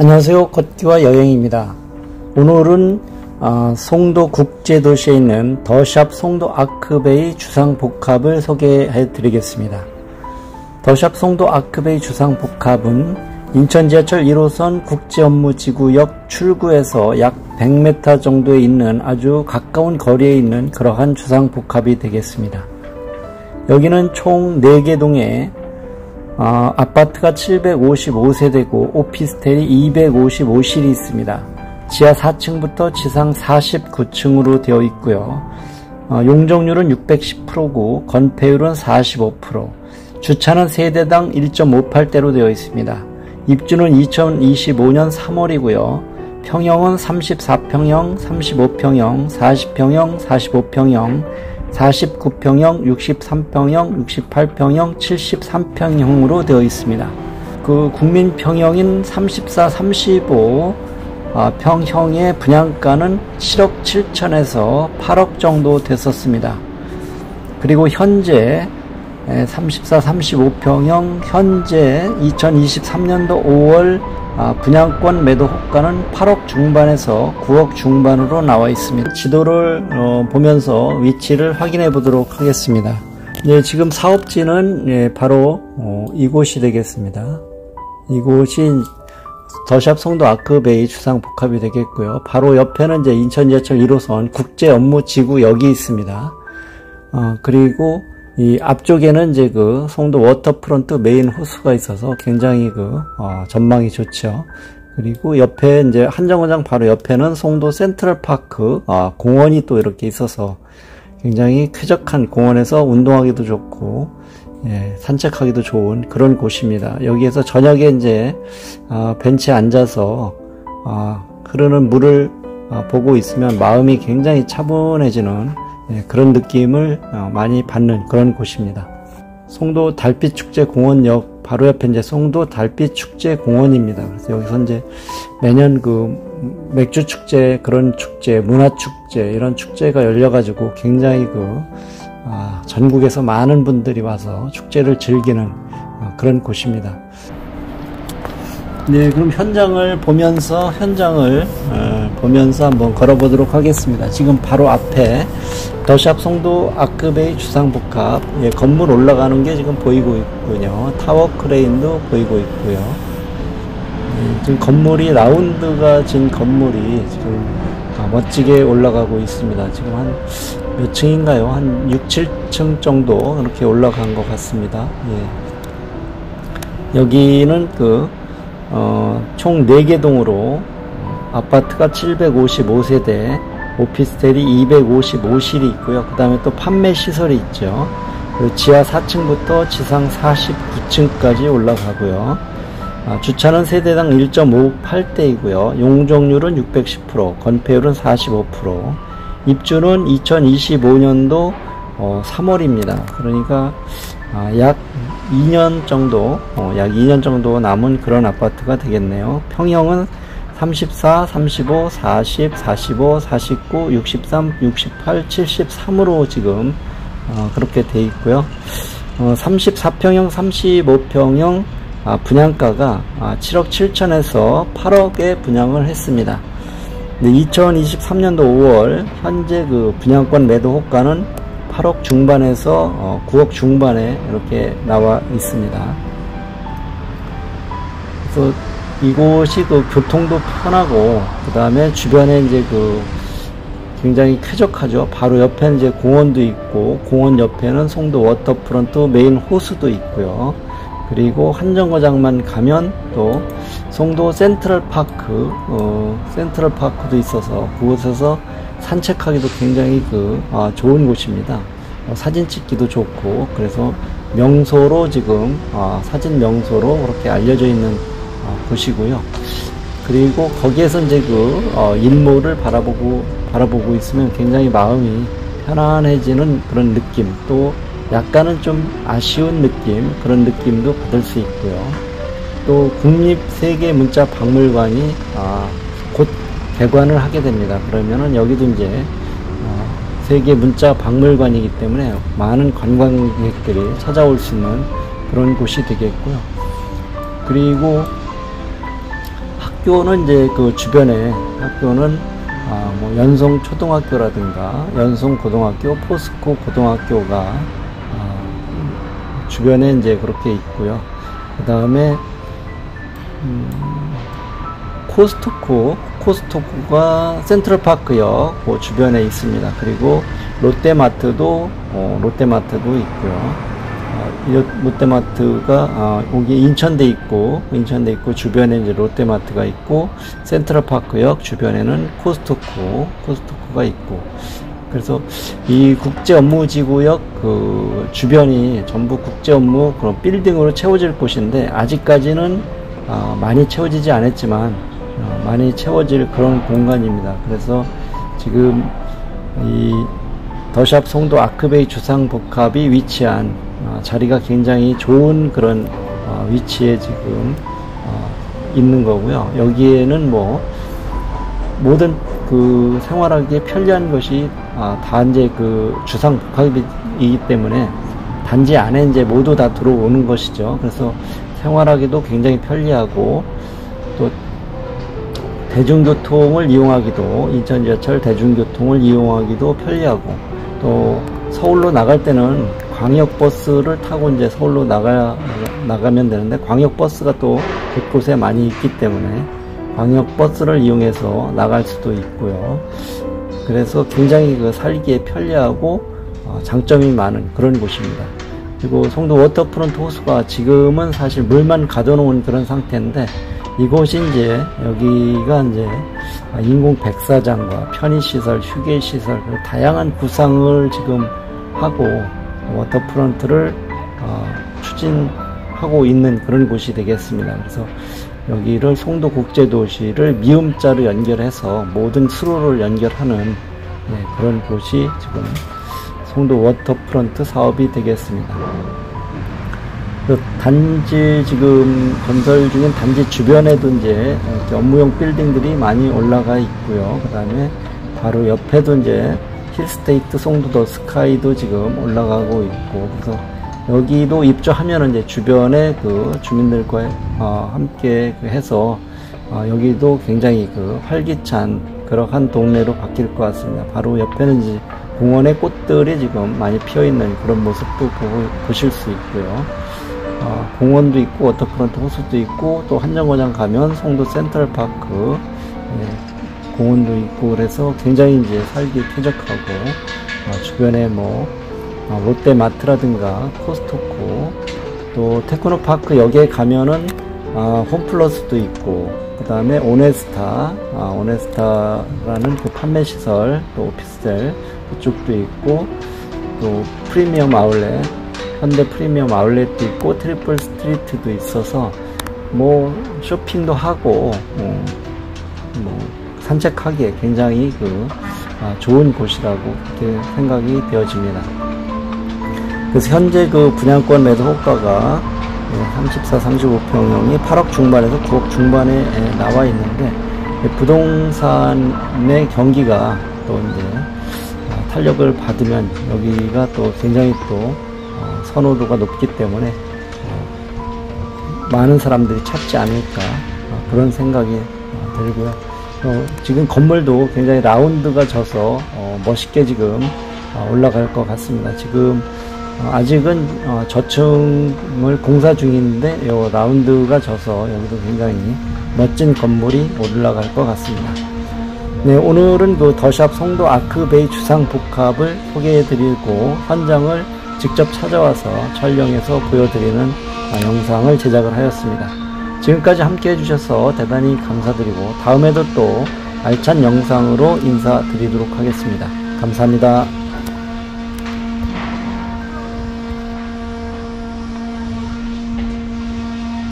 안녕하세요. 걷기와 여행입니다. 오늘은 어, 송도 국제도시에 있는 더샵 송도 아크베이 주상복합을 소개해 드리겠습니다. 더샵 송도 아크베이 주상복합은 인천 지하철 1호선 국제업무지구역 출구에서 약 100m 정도에 있는 아주 가까운 거리에 있는 그러한 주상복합이 되겠습니다. 여기는 총 4개 동에 어, 아파트가 755세대고 오피스텔이 255실이 있습니다. 지하 4층부터 지상 49층으로 되어 있고요. 어, 용적률은 610%고 건폐율은 45%, 주차는 세대당 1.58대로 되어 있습니다. 입주는 2025년 3월이고요. 평형은 34평형, 35평형, 40평형, 45평형, 49평형, 63평형, 68평형, 73평형으로 되어 있습니다. 그 국민 평형인 34, 35 아, 평형의 분양가는 7억 7천에서 8억 정도 됐었습니다. 그리고 현재 34, 35평형 현재 2023년도 5월 아, 분양권 매도 호가는 8억 중반에서 9억 중반으로 나와 있습니다. 지도를 어, 보면서 위치를 확인해 보도록 하겠습니다. 네, 지금 사업지는 예, 바로 어, 이곳이 되겠습니다. 이곳이 더샵 송도 아크베이 주상 복합이 되겠고요. 바로 옆에는 이제 인천 지하철 1호선 국제 업무 지구역이 있습니다. 어, 그리고 이 앞쪽에는 이제 그 송도 워터프런트 메인 호수가 있어서 굉장히 그 어, 전망이 좋죠. 그리고 옆에 이제 한정거장 바로 옆에는 송도 센트럴파크 어, 공원이 또 이렇게 있어서 굉장히 쾌적한 공원에서 운동하기도 좋고 예, 산책하기도 좋은 그런 곳입니다. 여기에서 저녁에 이제 어, 벤치에 앉아서 어, 흐르는 물을 어, 보고 있으면 마음이 굉장히 차분해지는 예, 그런 느낌을 어, 많이 받는 그런 곳입니다. 송도 달빛 축제 공원역 바로 옆에 이제 송도 달빛 축제 공원입니다. 그래서 여기서 이제 매년 그 맥주 축제 그런 축제, 문화 축제 이런 축제가 열려가지고 굉장히 그 아, 전국에서 많은 분들이 와서 축제를 즐기는 어, 그런 곳입니다. 네, 그럼 현장을 보면서 현장을 어, 보면서 한번 걸어보도록 하겠습니다. 지금 바로 앞에 더샵 송도 아크베이 주상복합 예, 건물 올라가는 게 지금 보이고 있군요. 타워 크레인도 보이고 있고요. 예, 지금 건물이 라운드가 진 건물이 지금 아, 멋지게 올라가고 있습니다. 지금 한 몇 층인가요? 한 6, 7층 정도 이렇게 올라간 것 같습니다. 예. 여기는 그 어, 총 4개 동으로 아파트가 755세대, 오피스텔이 255실이 있고요. 그 다음에 또 판매 시설이 있죠. 지하 4층부터 지상 49층까지 올라가고요. 아, 주차는 세대당 1.58대이고요. 용적률은 610%, 건폐율은 45%, 입주는 2025년도 어, 3월입니다. 그러니까 아, 약 2년 정도, 어, 약 2년 정도 남은 그런 아파트가 되겠네요. 평형은 34, 35, 40, 45, 49, 63, 68, 73으로 지금 어, 그렇게 돼 있고요. 어, 34평형, 35평형 아, 분양가가 아, 7억 7천에서 8억에 분양을 했습니다. 2023년도 5월 현재 그 분양권 매도 호가는 8억 중반에서 9억 어, 중반에 이렇게 나와 있습니다. 그래서 이곳이 그 교통도 편하고 그 다음에 주변에 이제 그 굉장히 쾌적하죠. 바로 옆에 이제 공원도 있고 공원 옆에는 송도 워터프런트 메인 호수도 있고요. 그리고 한정거장만 가면 또 송도 센트럴파크 어, 센트럴파크도 있어서 그곳에서 산책하기도 굉장히 그 어, 좋은 곳입니다. 어, 사진 찍기도 좋고 그래서 명소로 지금 어, 사진 명소로 그렇게 알려져 있는 어, 곳이고요. 그리고 거기에서 이제 그 어, 일몰을 바라보고 바라보고 있으면 굉장히 마음이 편안해지는 그런 느낌 또 약간은 좀 아쉬운 느낌 그런 느낌도 받을 수 있고요. 또 국립세계문자 박물관이 아, 곧 개관을 하게 됩니다. 그러면은 여기도 이제 어, 세계 문자 박물관이기 때문에 많은 관광객들이 찾아올 수 있는 그런 곳이 되겠고요. 그리고 학교는 이제 그 주변에 학교는 아, 뭐 연성 초등학교라든가 연성 고등학교, 포스코 고등학교가 아, 주변에 이제 그렇게 있고요. 그 다음에 음, 코스트코, 코스트코가 센트럴파크역 그 주변에 있습니다. 그리고 롯데마트도 어, 롯데마트도 있고요. 롯데마트가 아, 여기 인천대 있고 인천대 있고 주변에 이제 롯데마트가 있고 센트럴파크역 주변에는 코스트코 코스트코가 있고 그래서 이 국제 업무지구역 그 주변이 전부 국제 업무 그런 빌딩으로 채워질 곳인데 아직까지는 어, 많이 채워지지 않았지만 어, 많이 채워질 그런 공간입니다. 그래서 지금 이 더샵 송도 아크베이 주상복합이 위치한 어, 자리가 굉장히 좋은 그런 어, 위치에 지금 어, 있는 거고요. 여기에는 뭐 모든 그 생활하기에 편리한 것이 아, 다 이제 그 주상 복합이기 때문에 단지 안에 이제 모두 다 들어오는 것이죠. 그래서 생활하기도 굉장히 편리하고 또 대중교통을 이용하기도 인천 지하철 대중교통을 이용하기도 편리하고 또 서울로 나갈 때는 광역버스를 타고 이제 서울로 나가, 나가면 되는데, 광역버스가 또 곳곳에 많이 있기 때문에, 광역버스를 이용해서 나갈 수도 있고요. 그래서 굉장히 그 살기에 편리하고, 어, 장점이 많은 그런 곳입니다. 그리고 송도 워터프론트 호수가 지금은 사실 물만 가둬놓은 그런 상태인데, 이곳이 이제, 여기가 이제, 인공 백사장과 편의시설, 휴게시설, 다양한 구상을 지금 하고, 워터프런트를 어, 추진하고 있는 그런 곳이 되겠습니다. 그래서 여기를 송도 국제도시를 미음자로 연결해서 모든 수로를 연결하는 네, 그런 곳이 지금 송도 워터프런트 사업이 되겠습니다. 그 단지 지금 건설 중인 단지 주변에도 이제 업무용 빌딩들이 많이 올라가 있고요. 그 다음에 바로 옆에도 이제 힐스테이트 송도더 스카이도 지금 올라가고 있고 그래서 여기도 입주하면 이제 주변에 그 주민들과 어, 함께 그 해서 어, 여기도 굉장히 그 활기찬 그러한 동네로 바뀔 것 같습니다. 바로 옆에는 이제 공원의 꽃들이 지금 많이 피어 있는 그런 모습도 보고, 보실 수 있고요. 어, 공원도 있고 워터프런트 호수도 있고 또 한정거장 가면 송도 센트럴파크. 예, 공원도 있고 그래서 굉장히 이제 살기 쾌적하고 어, 주변에 뭐 어, 롯데마트라든가 코스트코 또 테크노파크 역에 가면은 어, 홈플러스도 있고 그 다음에 오네스타 아, 오네스타라는 그 판매 시설 또 오피스텔 그쪽도 있고 또 프리미엄 아울렛 현대 프리미엄 아울렛도 있고 트리플 스트리트도 있어서 뭐 쇼핑도 하고 뭐, 뭐 산책하기에 굉장히 그 아, 좋은 곳이라고 그렇게 생각이 되어집니다. 그래서 현재 그 분양권 매도 호가가 34, 35평형이 8억 중반에서 9억 중반에 나와 있는데 부동산의 경기가 또 이제 아, 탄력을 받으면 여기가 또 굉장히 또 어, 선호도가 높기 때문에 어, 많은 사람들이 찾지 않을까 어, 그런 생각이 들고요. 어, 지금 건물도 굉장히 라운드가 져서 어, 멋있게 지금 어, 올라갈 것 같습니다. 지금 어, 아직은 어, 저층을 공사 중인데 요 라운드가 져서 여기도 굉장히 멋진 건물이 올라갈 것 같습니다. 네, 오늘은 그 더샵 송도 아크베이 주상 복합을 소개해 드리고 현장을 직접 찾아와서 촬영해서 보여드리는 어, 영상을 제작을 하였습니다. 지금까지 함께 해주셔서 대단히 감사드리고 다음에도 또 알찬 영상으로 인사드리도록 하겠습니다. 감사합니다.